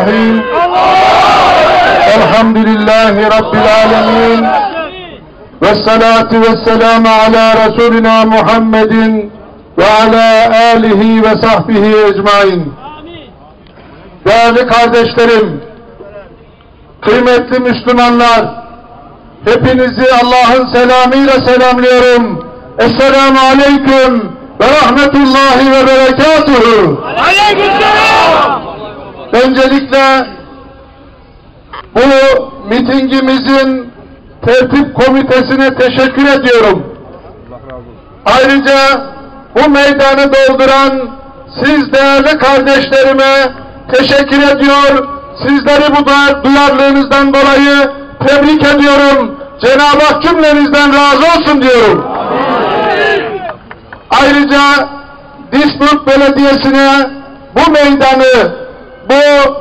الرحيم الحمد لله رب العالمين والصلاة والسلام على رسولنا محمد وعلى آله ve sahbihi ecmain. Değerli kardeşlerim, kıymetli Müslümanlar, hepinizi Allah'ın selamıyla selamlıyorum. Esselamu Aleyküm ve Rahmetullahi ve Berekatuhu. Aleykümselam. Öncelikle bu mitingimizin tertip komitesine teşekkür ediyorum. Ayrıca bu meydanı dolduran siz değerli kardeşlerime teşekkür ediyor. Sizleri bu da- duyarlılığınızdan dolayı tebrik ediyorum. Cenab-ı Hak cümlenizden razı olsun diyorum. Ayrıca Disburg Belediyesi'ne bu meydanı, bu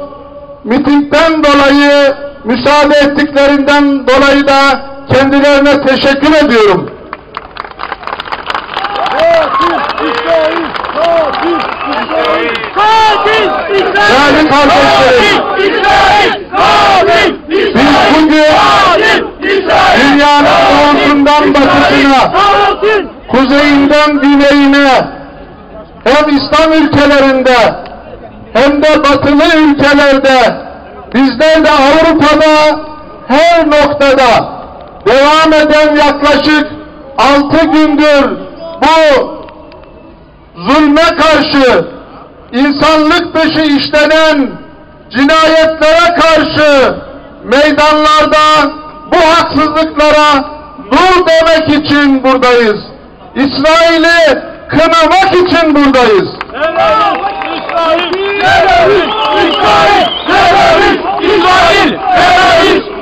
mitingden dolayı müsaade ettiklerinden dolayı da kendilerine teşekkür ediyorum. Değerli kardeşlerim, biz bugün dünyanın doğusundan batısına, kuzeyinden güneyine, hem İslam ülkelerinde hem de batılı ülkelerde bizler de Avrupa'da her noktada devam eden yaklaşık altı gündür bu zulme karşı insanlık dışı işlenen cinayetlere karşı meydanlarda bu haksızlıklara dur demek için buradayız. İsrail'i kınamak için buradayız. Terörist İsrail! Terörist İsrail! Terörist İsrail!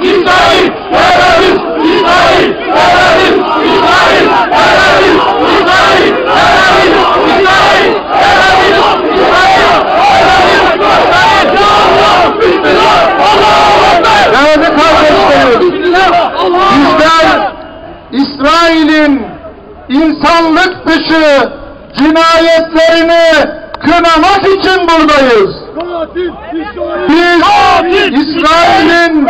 İnsanlık dışı cinayetlerini kınamak için buradayız. Biz İsrail'in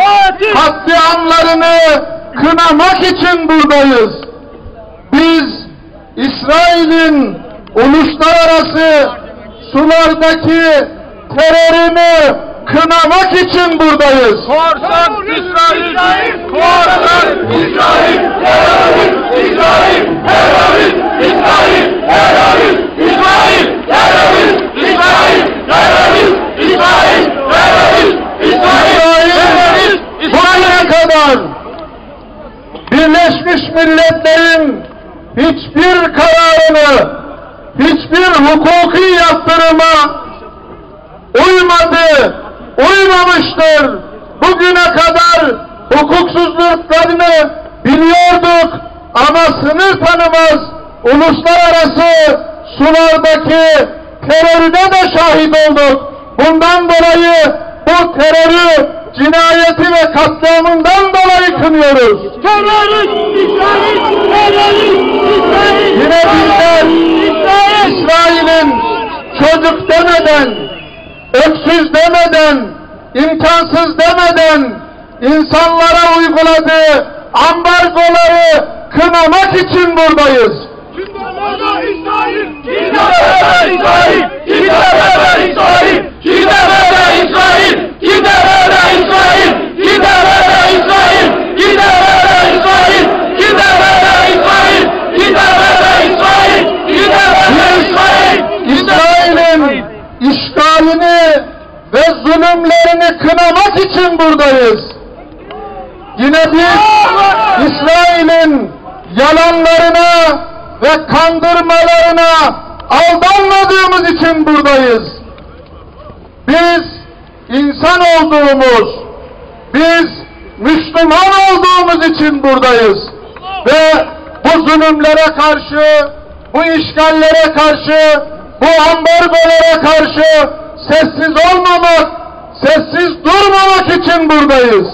katliamlarını kınamak için buradayız. Biz İsrail'in uluslararası sulardaki terörünü kınamak için buradayız. Korsan İsrail! Korsan İsrail! Terörist İsrail! Terörist İsrail! Terörist İsrail! Terörist İsrail! Terörist İsrail! Terörist İsrail! İsrail bugüne kadar Birleşmiş Milletler'in hiçbir kararını, hiçbir hukuki yaptırıma uymadı, uymamıştır. Bugüne kadar hukuksuzluklarını biliyorduk ama sınır tanımaz uluslararası sulardaki terörüne de şahit olduk. Bundan dolayı bu terörü, cinayeti ve katliamından dolayı kınıyoruz. Terörist İsrail! Terörist İsrail! Yine bizler İsrail'in çocuk demeden, öksüz demeden, imkansız demeden insanlara uyguladığı ambargoları kınamak için buradayız. Kinderlerle İsrail! Zulümlerini kınamak için buradayız. Yine biz İsrail'in yalanlarına ve kandırmalarına aldanmadığımız için buradayız. Biz insan olduğumuz, biz Müslüman olduğumuz için buradayız. Ve bu zulümlere karşı, bu işgallere karşı, bu ambargolara karşı sessiz olmamak, sessiz durmamak için buradayız.